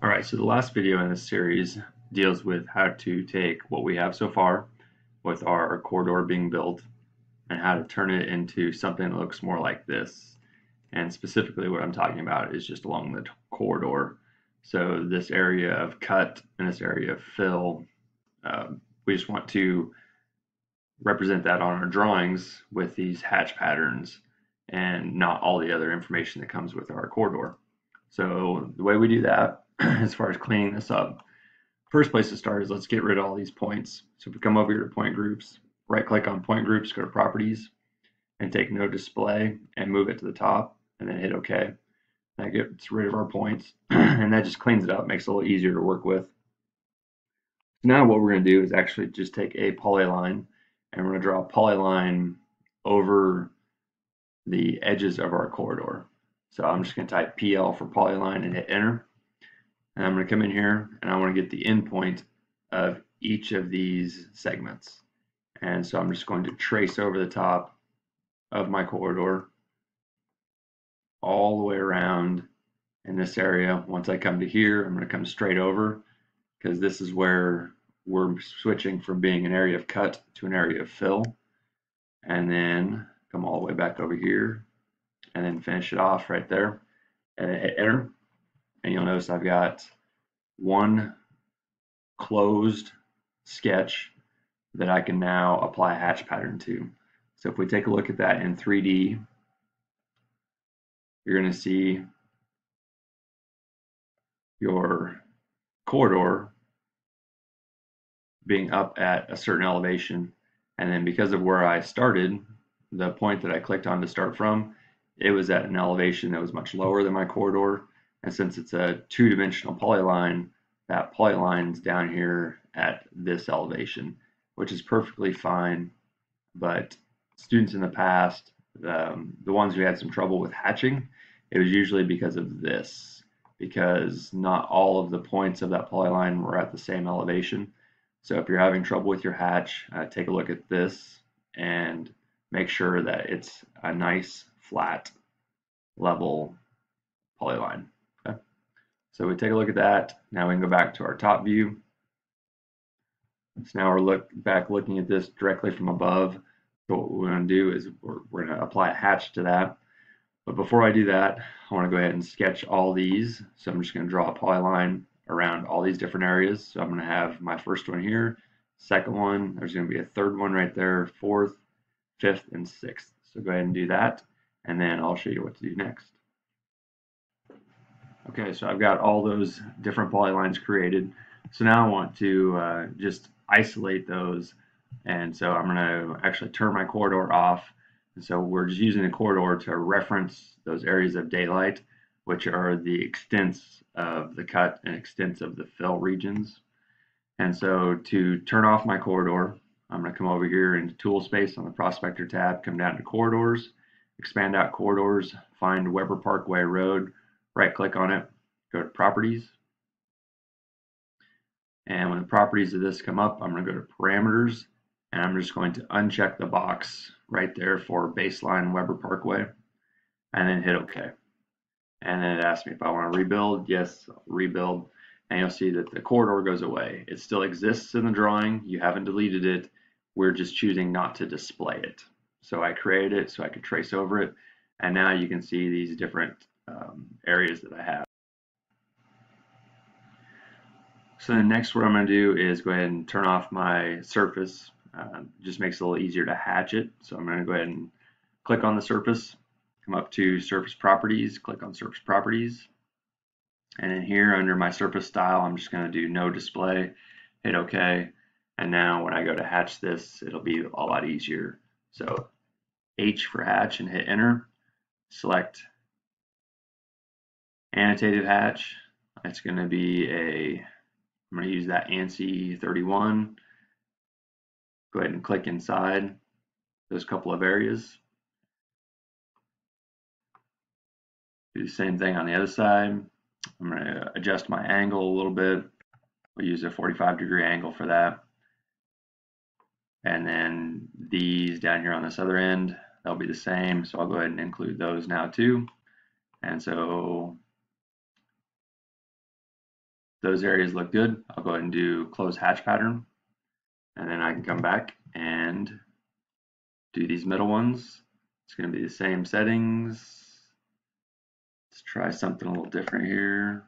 All right, so the last video in this series deals with how to take what we have so far with our corridor being built and how to turn it into something that looks more like this. And specifically what I'm talking about is just along the corridor. So this area of cut and this area of fill, um, we just want to represent that on our drawings with these hatch patterns and not all the other information that comes with our corridor. So the way we do that as far as cleaning this up. First place to start is let's get rid of all these points. So if we come over here to point groups, right click on point groups, go to properties, and take no display and move it to the top, and then hit OK. That gets rid of our points, and that just cleans it up, makes it a little easier to work with. Now what we're going to do is actually just take a polyline, and we're going to draw a polyline over the edges of our corridor. So I'm just going to type PL for polyline and hit enter. And I'm going to come in here and I want to get the endpoint of each of these segments. And so I'm just going to trace over the top of my corridor all the way around in this area. Once I come to here, I'm going to come straight over because this is where we're switching from being an area of cut to an area of fill. And then come all the way back over here and then finish it off right there and hit enter and you'll notice I've got one closed sketch that I can now apply a hatch pattern to. So if we take a look at that in 3D, you're going to see your corridor being up at a certain elevation. And then because of where I started, the point that I clicked on to start from, it was at an elevation that was much lower than my corridor. And since it's a two-dimensional polyline, that polyline's down here at this elevation, which is perfectly fine. But students in the past, um, the ones who had some trouble with hatching, it was usually because of this, because not all of the points of that polyline were at the same elevation. So if you're having trouble with your hatch, uh, take a look at this and make sure that it's a nice flat level polyline. So we take a look at that. Now we can go back to our top view. So now we're look back looking at this directly from above. So what we're going to do is we're, we're going to apply a hatch to that. But before I do that, I want to go ahead and sketch all these. So I'm just going to draw a polyline around all these different areas. So I'm going to have my first one here, second one, there's going to be a third one right there, fourth, fifth, and sixth. So go ahead and do that, and then I'll show you what to do next. Okay, so I've got all those different polylines created. So now I want to uh, just isolate those. And so I'm going to actually turn my corridor off. And so we're just using the corridor to reference those areas of daylight, which are the extents of the cut and extents of the fill regions. And so to turn off my corridor, I'm going to come over here into tool space on the prospector tab, come down to corridors, expand out corridors, find Weber Parkway Road, right click on it, go to properties. And when the properties of this come up, I'm going to go to parameters and I'm just going to uncheck the box right there for baseline Weber Parkway and then hit OK. And then it asks me if I want to rebuild. Yes, rebuild. And you'll see that the corridor goes away. It still exists in the drawing. You haven't deleted it. We're just choosing not to display it. So I created it so I could trace over it. And now you can see these different um, areas that I have. So then next what I'm going to do is go ahead and turn off my surface. Uh, just makes it a little easier to hatch it. So I'm going to go ahead and click on the surface, come up to surface properties, click on surface properties. And then here under my surface style, I'm just going to do no display, hit OK. And now when I go to hatch this, it'll be a lot easier. So H for hatch and hit enter. Select annotated hatch. It's going to be a, I'm going to use that ANSI 31. Go ahead and click inside those couple of areas. Do the same thing on the other side. I'm going to adjust my angle a little bit. We'll use a 45 degree angle for that. And then these down here on this other end, they'll be the same. So I'll go ahead and include those now too. And so those areas look good, I'll go ahead and do close hatch pattern. And then I can come back and do these middle ones. It's going to be the same settings. Let's try something a little different here.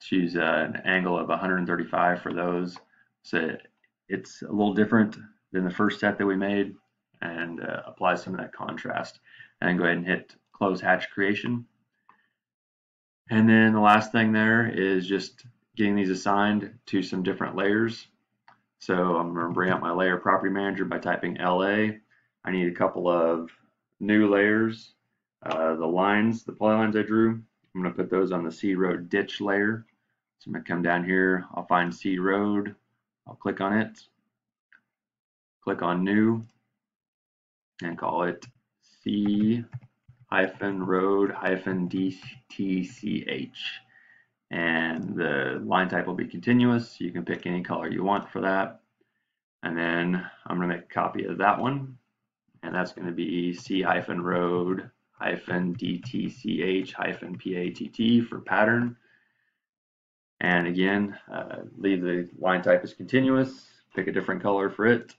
Choose uh, an angle of 135 for those. So it's a little different than the first set that we made and uh, apply some of that contrast. And go ahead and hit close hatch creation. And then the last thing there is just getting these assigned to some different layers. So I'm going to bring out my layer property manager by typing LA. I need a couple of new layers. Uh, the lines, the polylines I drew, I'm going to put those on the C road ditch layer. So I'm going to come down here, I'll find C road, I'll click on it, click on new, and call it C hyphen road hyphen DTCH. And the line type will be continuous. You can pick any color you want for that. And then I'm going to make a copy of that one. And that's going to be C hyphen road hyphen DTCH hyphen PATT for pattern. And again, uh, leave the line type as continuous, pick a different color for it.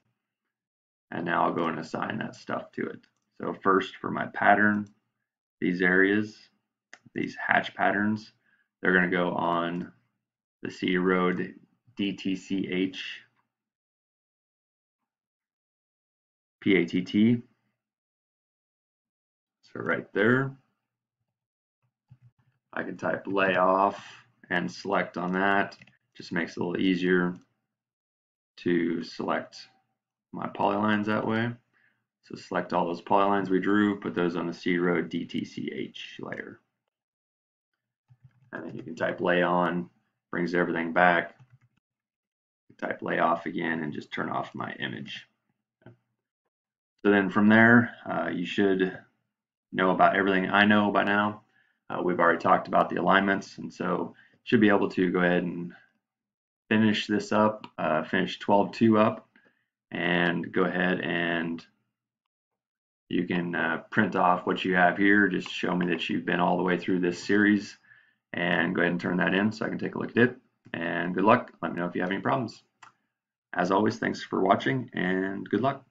And now I'll go and assign that stuff to it. So first for my pattern, these areas, these hatch patterns, they're going to go on the C road DTCH PATT. So right there, I can type layoff and select on that. Just makes it a little easier to select my polylines that way. So select all those polylines we drew, put those on the C road DTCH layer. And then you can type lay on, brings everything back. Type lay off again and just turn off my image. So then from there, uh, you should know about everything I know by now. Uh, we've already talked about the alignments, and so should be able to go ahead and finish this up, uh, finish 12.2 up, and go ahead and you can uh, print off what you have here. Just show me that you've been all the way through this series and go ahead and turn that in so I can take a look at it. And good luck. Let me know if you have any problems. As always, thanks for watching and good luck.